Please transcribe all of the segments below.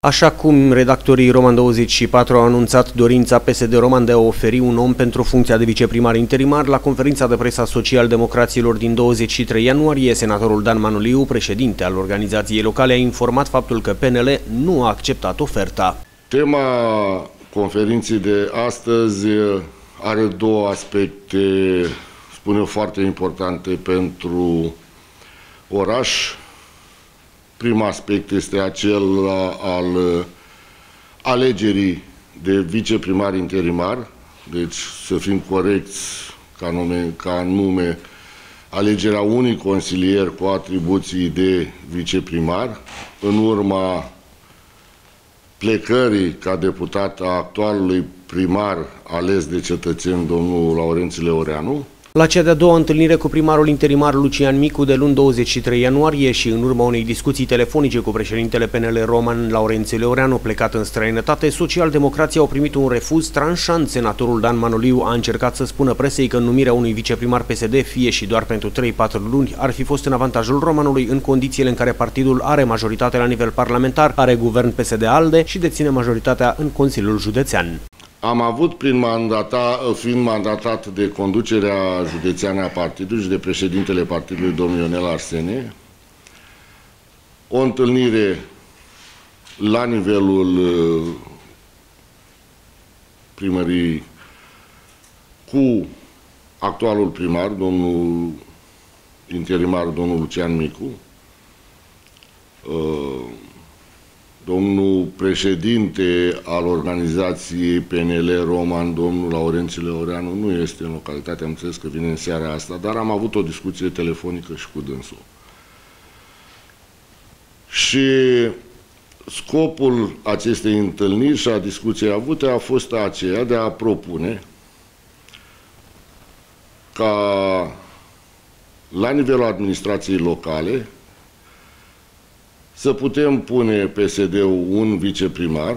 Așa cum redactorii Roman 24 au anunțat dorința PSD Roman de a oferi un om pentru funcția de viceprimar interimar, la conferința de presă a social-democraților din 23 ianuarie, senatorul Dan Manuliu, președinte al organizației locale, a informat faptul că PNL nu a acceptat oferta. Tema conferinței de astăzi are două aspecte, spun eu, foarte importante pentru oraș, Primul aspect este acel al uh, alegerii de viceprimar interimar, deci să fim corecți ca nume, ca nume alegerea unui consilier cu atribuții de viceprimar, în urma plecării ca deputat a actualului primar ales de cetățeni, domnul Laurențiu Leoreanu, la cea de-a doua întâlnire cu primarul interimar Lucian Micu de luni 23 ianuarie și în urma unei discuții telefonice cu președintele PNL Roman Laurențiu Leoreanu plecat în străinătate, socialdemocrații au primit un refuz tranșant. Senatorul Dan Manoliu a încercat să spună presei că numirea unui viceprimar PSD, fie și doar pentru 3-4 luni, ar fi fost în avantajul Romanului în condițiile în care partidul are majoritate la nivel parlamentar, are guvern PSD-ALDE și deține majoritatea în Consiliul Județean. Am avut, prin mandata, fiind mandatat de conducerea județeană a partidului și de președintele partidului, domnul Ionel Arsene, o întâlnire la nivelul uh, primării cu actualul primar, domnul interimar, domnul Lucian Micu, uh, domnul președinte al organizației PNL Roman, domnul Laurențiu Leoreanu, nu este în localitate, am înțeles că vine în seara asta, dar am avut o discuție telefonică și cu dânsul. Și scopul acestei întâlniri și a discuției avute a fost aceea de a propune ca la nivelul administrației locale să putem pune PSD-ul un viceprimar.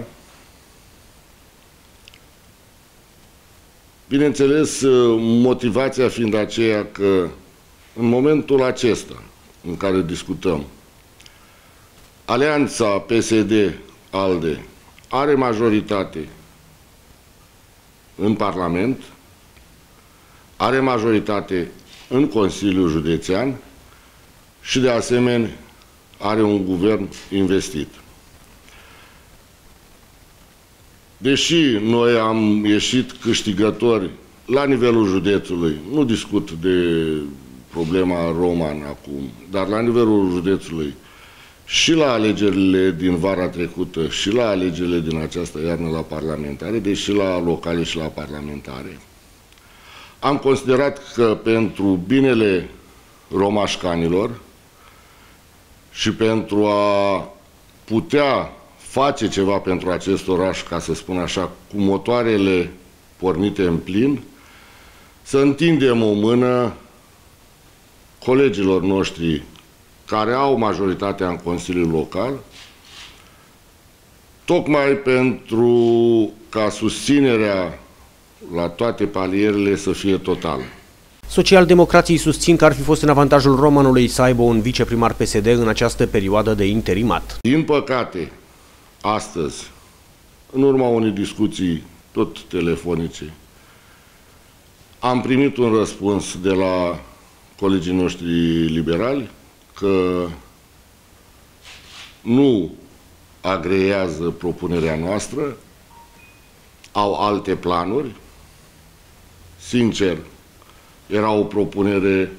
Bineînțeles, motivația fiind aceea că în momentul acesta în care discutăm, alianța PSD-ALDE are majoritate în Parlament, are majoritate în Consiliul Județean și de asemenea are un guvern investit. Deși noi am ieșit câștigători la nivelul județului, nu discut de problema roman acum, dar la nivelul județului, și la alegerile din vara trecută și la alegerile din această iarnă la parlamentare, deși la locale și la parlamentare, am considerat că pentru binele romașcanilor, și pentru a putea face ceva pentru acest oraș, ca să spun așa, cu motoarele pornite în plin, să întindem o mână colegilor noștri care au majoritatea în Consiliul Local, tocmai pentru ca susținerea la toate palierele să fie totală. Socialdemocrații susțin că ar fi fost în avantajul Romanului să aibă un viceprimar PSD în această perioadă de interimat. Din păcate, astăzi, în urma unei discuții tot telefonice, am primit un răspuns de la colegii noștri liberali că nu agrează propunerea noastră, au alte planuri. Sincer, era o propunere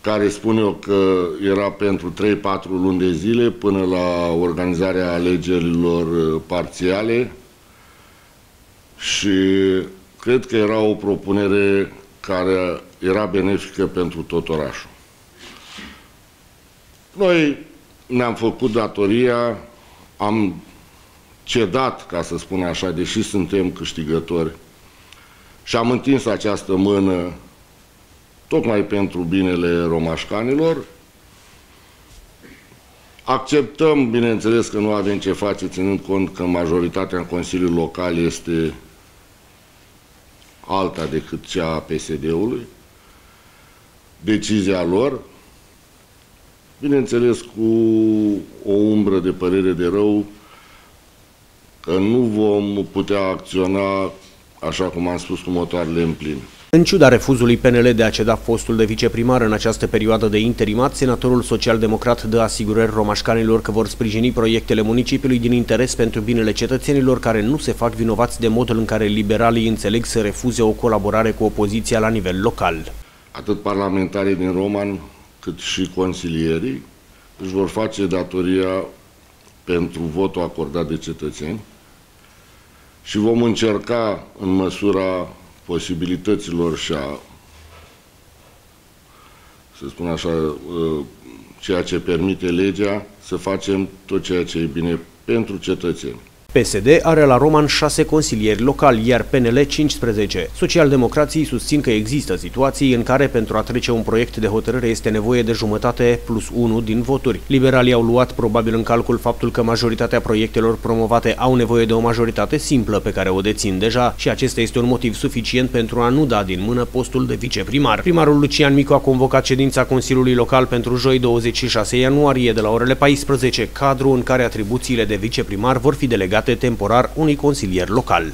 care spune eu că era pentru 3-4 luni de zile până la organizarea alegerilor uh, parțiale și cred că era o propunere care era benefică pentru tot orașul. Noi ne-am făcut datoria, am cedat, ca să spun așa, deși suntem câștigători, și am întins această mână tocmai pentru binele romașcanilor. Acceptăm, bineînțeles, că nu avem ce face, ținând cont că majoritatea în Consiliul Local este alta decât cea a PSD-ului. Decizia lor, bineînțeles, cu o umbră de părere de rău, că nu vom putea acționa, așa cum am spus, cu motoarele în plin. În ciuda refuzului PNL de a ceda postul de viceprimar în această perioadă de interimat, senatorul social-democrat dă asigurări romașcanilor că vor sprijini proiectele municipiului din interes pentru binele cetățenilor care nu se fac vinovați de modul în care liberalii înțeleg să refuze o colaborare cu opoziția la nivel local. Atât parlamentarii din Roman, cât și consilierii își vor face datoria pentru votul acordat de cetățeni și vom încerca în măsura posibilităților și a, să spun așa, uh, ceea ce permite legea, să facem tot ceea ce e bine pentru cetățeni. PSD are la Roman 6 consilieri locali, iar PNL 15. Socialdemocrații susțin că există situații în care pentru a trece un proiect de hotărâre este nevoie de jumătate plus 1 din voturi. Liberalii au luat probabil în calcul faptul că majoritatea proiectelor promovate au nevoie de o majoritate simplă pe care o dețin deja și acesta este un motiv suficient pentru a nu da din mână postul de viceprimar. Primarul Lucian Micu a convocat ședința Consiliului Local pentru joi 26 ianuarie de la orele 14, cadru în care atribuțiile de viceprimar vor fi delegate temporar unui consilier local.